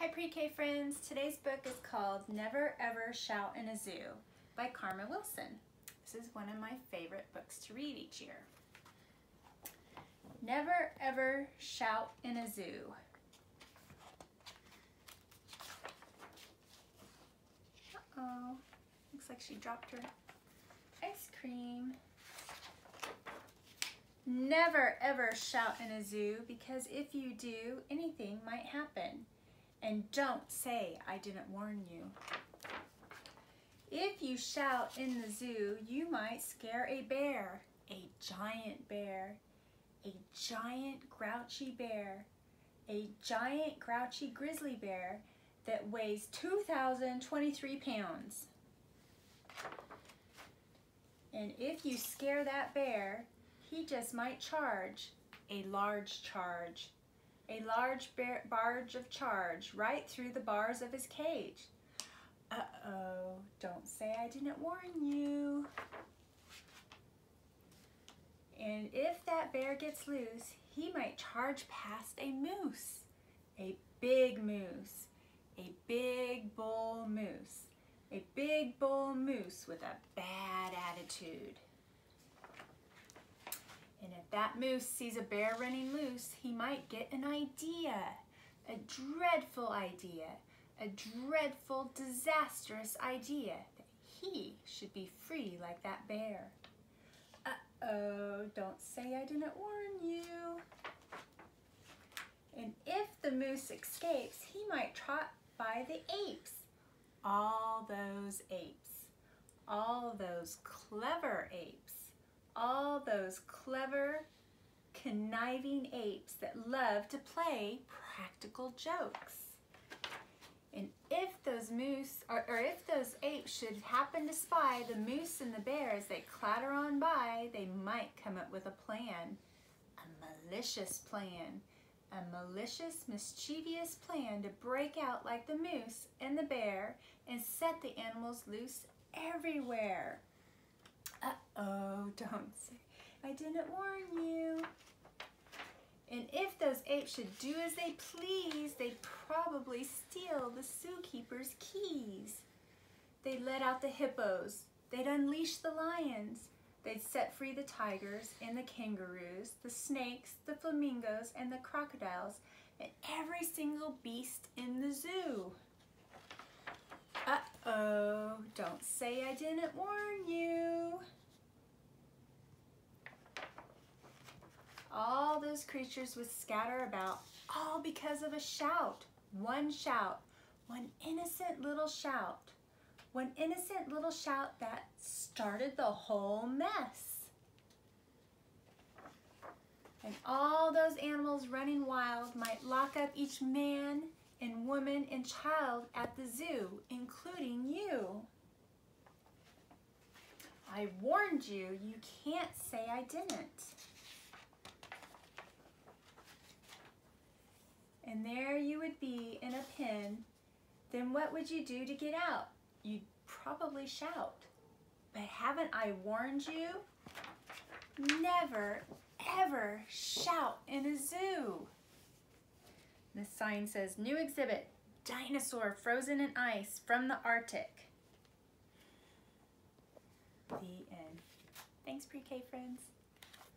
Hi pre-K friends, today's book is called Never Ever Shout in a Zoo by Karma Wilson. This is one of my favorite books to read each year. Never Ever Shout in a Zoo. Uh-oh, looks like she dropped her ice cream. Never ever shout in a zoo because if you do, anything might happen. And don't say I didn't warn you. If you shout in the zoo, you might scare a bear, a giant bear, a giant grouchy bear, a giant grouchy grizzly bear that weighs 2,023 pounds. And if you scare that bear, he just might charge a large charge a large bear barge of charge right through the bars of his cage. Uh-oh, don't say I didn't warn you. And if that bear gets loose, he might charge past a moose, a big moose, a big bull moose, a big bull moose with a bad attitude. And if that moose sees a bear running loose, he might get an idea, a dreadful idea, a dreadful, disastrous idea that he should be free like that bear. Uh-oh, don't say I didn't warn you. And if the moose escapes, he might trot by the apes. All those apes, all those clever apes all those clever, conniving apes that love to play practical jokes. And if those moose, or, or, if those apes should happen to spy the moose and the bear as they clatter on by, they might come up with a plan, a malicious plan, a malicious, mischievous plan to break out like the moose and the bear and set the animals loose everywhere. Uh-oh, don't say, I didn't warn you. And if those apes should do as they please, they'd probably steal the zookeeper's keys. They'd let out the hippos. They'd unleash the lions. They'd set free the tigers and the kangaroos, the snakes, the flamingos, and the crocodiles, and every single beast in the zoo. Uh-oh, don't say I didn't warn you. All those creatures would scatter about, all because of a shout. One shout, one innocent little shout. One innocent little shout that started the whole mess. And all those animals running wild might lock up each man and woman and child at the zoo, including you. I warned you, you can't say I didn't. And there you would be in a pen, then what would you do to get out? You'd probably shout. But haven't I warned you? Never, ever shout in a zoo. The sign says, new exhibit, dinosaur frozen in ice from the Arctic. The end. Thanks, pre-K friends.